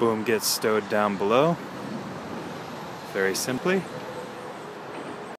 boom gets stowed down below. Very simply.